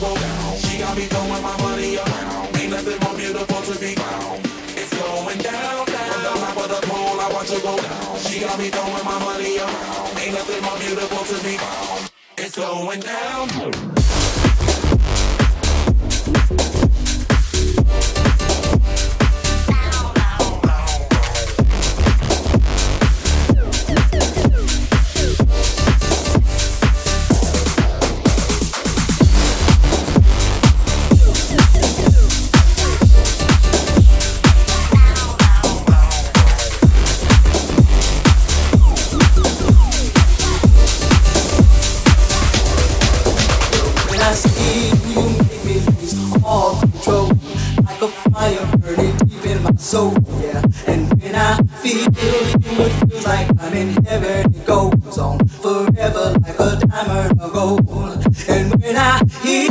She got me throwing my money around. Ain't nothing more beautiful to be found. It's going down, down. From the top of the pole, I watch her go down. She got me throwing my money around. Ain't nothing more beautiful to be found. It's going down. Soul, yeah. And when I feel you, it feels like I'm in heaven. It goes on forever like a diamond of gold. And when I hear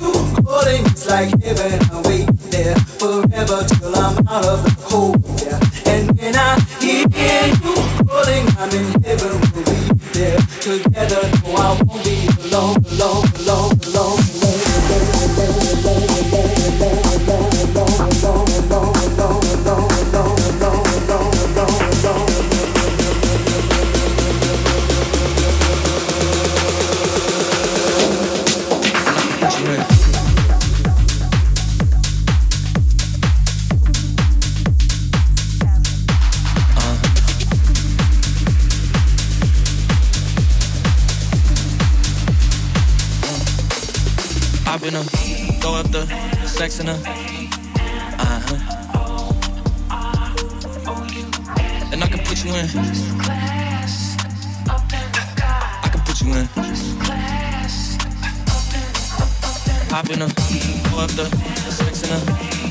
you calling, it's like heaven. I wait there forever till I'm out of the cold, yeah. And when I hear you calling, I'm in heaven. We'll be there together. No, I won't be alone, alone, I've been throw up the sex in her. Uh huh. And I can put you in. I can put you in. Hop in her, throw up the sex in her.